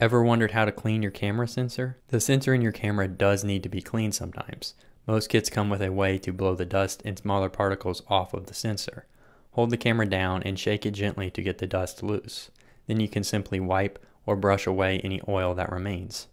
Ever wondered how to clean your camera sensor? The sensor in your camera does need to be cleaned sometimes. Most kits come with a way to blow the dust and smaller particles off of the sensor. Hold the camera down and shake it gently to get the dust loose. Then you can simply wipe or brush away any oil that remains.